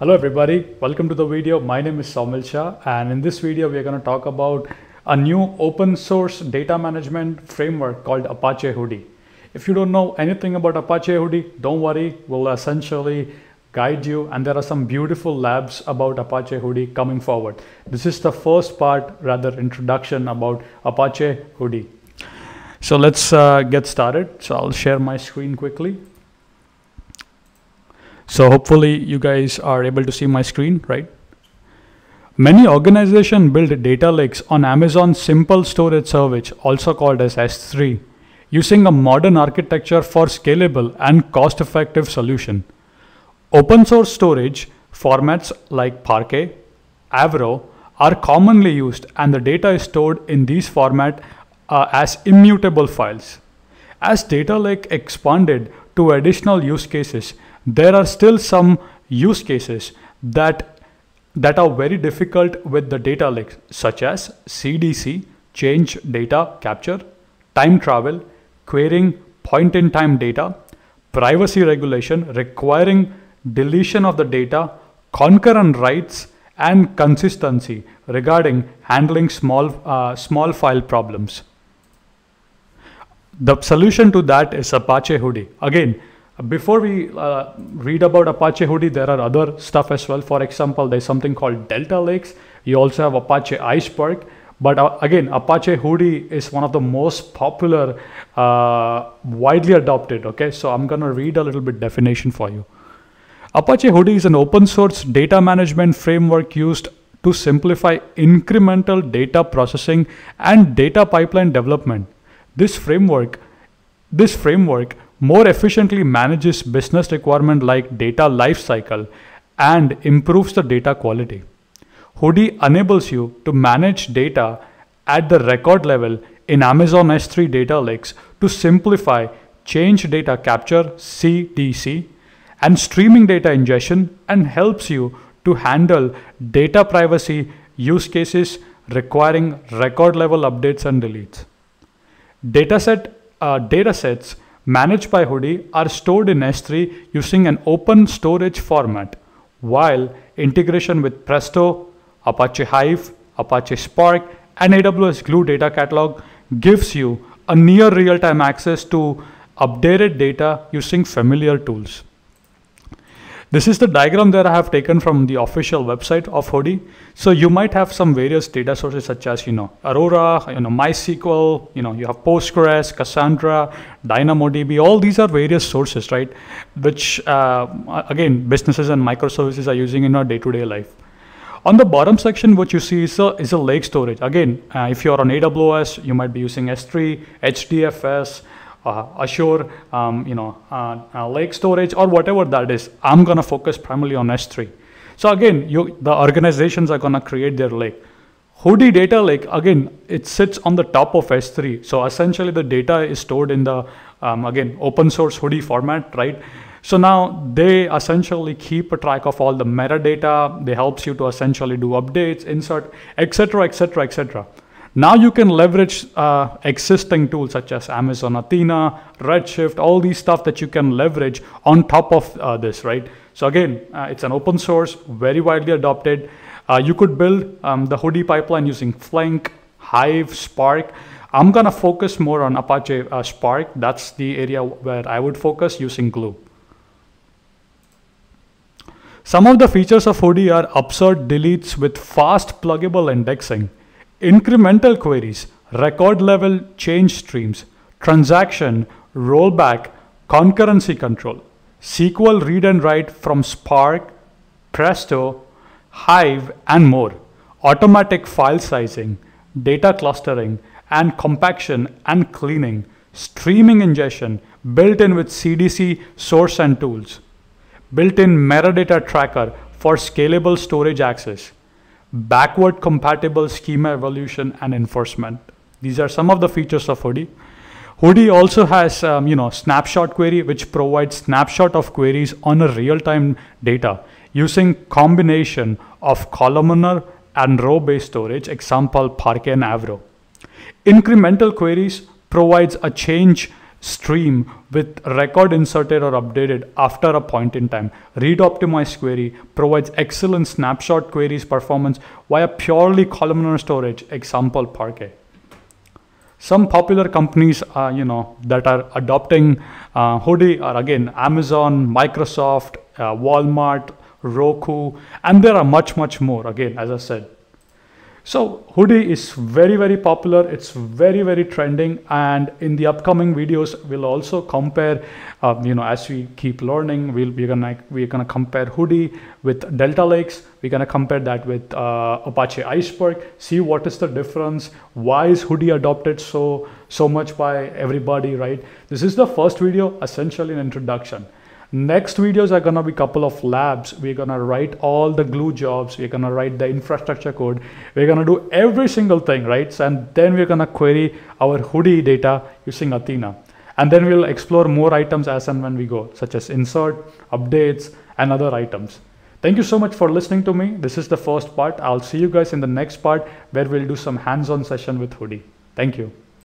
Hello everybody, welcome to the video. My name is Soumil Shah and in this video we are going to talk about a new open source data management framework called Apache Hudi. If you don't know anything about Apache Hudi, don't worry, we'll essentially guide you and there are some beautiful labs about Apache Hudi coming forward. This is the first part, rather introduction about Apache Hudi. So let's uh, get started. So I'll share my screen quickly. So hopefully you guys are able to see my screen, right? Many organizations build data lakes on Amazon Simple Storage Service, also called as S3, using a modern architecture for scalable and cost-effective solution. Open source storage formats like Parquet, Avro are commonly used and the data is stored in these format uh, as immutable files. As data lake expanded to additional use cases, there are still some use cases that that are very difficult with the data lake such as CDC, change data capture, time travel, querying point in time data, privacy regulation requiring deletion of the data, concurrent writes and consistency regarding handling small, uh, small file problems. The solution to that is Apache Hudi. Again, before we uh, read about Apache Hudi, there are other stuff as well. For example, there's something called Delta Lakes. You also have Apache Iceberg. But uh, again, Apache Hudi is one of the most popular, uh, widely adopted. Okay, so I'm gonna read a little bit definition for you. Apache Hudi is an open source data management framework used to simplify incremental data processing and data pipeline development. This framework, this framework more efficiently manages business requirement like data lifecycle and improves the data quality. Hudi enables you to manage data at the record level in Amazon S3 data lakes to simplify change data capture CDC and streaming data ingestion and helps you to handle data privacy use cases requiring record level updates and deletes. Dataset uh, datasets managed by Hudi are stored in S3 using an open storage format, while integration with Presto, Apache Hive, Apache Spark, and AWS Glue Data Catalog gives you a near real-time access to updated data using familiar tools. This is the diagram that I have taken from the official website of Hudi. So you might have some various data sources such as, you know, Aurora, you know, MySQL, you know, you have Postgres, Cassandra, DynamoDB, all these are various sources, right? Which, uh, again, businesses and microservices are using in our day-to-day -day life. On the bottom section, what you see is a, is a lake storage. Again, uh, if you're on AWS, you might be using S3, HDFS, uh, Azure, um, you know, uh, uh, lake storage or whatever that is. I'm going to focus primarily on S3. So again, you, the organizations are going to create their lake. Hudi data lake, again, it sits on the top of S3. So essentially the data is stored in the, um, again, open source Hudi format, right? So now they essentially keep a track of all the metadata. They helps you to essentially do updates, insert, etc., etc., etc. Now you can leverage uh, existing tools such as Amazon Athena, Redshift, all these stuff that you can leverage on top of uh, this, right? So again, uh, it's an open source, very widely adopted. Uh, you could build um, the Hudi pipeline using Flink, Hive, Spark. I'm gonna focus more on Apache uh, Spark. That's the area where I would focus using Glue. Some of the features of Hudi are upsert deletes with fast pluggable indexing incremental queries, record level change streams, transaction, rollback, concurrency control, SQL read and write from Spark, Presto, Hive, and more, automatic file sizing, data clustering, and compaction and cleaning, streaming ingestion built in with CDC source and tools, built-in metadata tracker for scalable storage access, backward compatible schema evolution and enforcement. These are some of the features of Hudi. Hudi also has, um, you know, snapshot query, which provides snapshot of queries on a real-time data using combination of columnar and row-based storage, example Parquet and Avro. Incremental queries provides a change stream with record inserted or updated after a point in time. Read optimized query provides excellent snapshot queries performance via purely columnar storage, example Parquet. Some popular companies, uh, you know, that are adopting uh, Hudi are again Amazon, Microsoft, uh, Walmart, Roku, and there are much, much more. Again, as I said, so Hudi is very, very popular. It's very, very trending. And in the upcoming videos, we'll also compare, uh, you know, as we keep learning, we'll, we're gonna, we're gonna compare Hudi with Delta Lakes. We're gonna compare that with uh, Apache Iceberg, see what is the difference. Why is Hudi adopted so, so much by everybody, right? This is the first video, essentially an introduction. Next videos are gonna be couple of labs. We're gonna write all the glue jobs. We're gonna write the infrastructure code. We're gonna do every single thing, right? And then we're gonna query our Hudi data using Athena. And then we'll explore more items as and when we go, such as insert, updates, and other items. Thank you so much for listening to me. This is the first part. I'll see you guys in the next part where we'll do some hands-on session with Hudi. Thank you.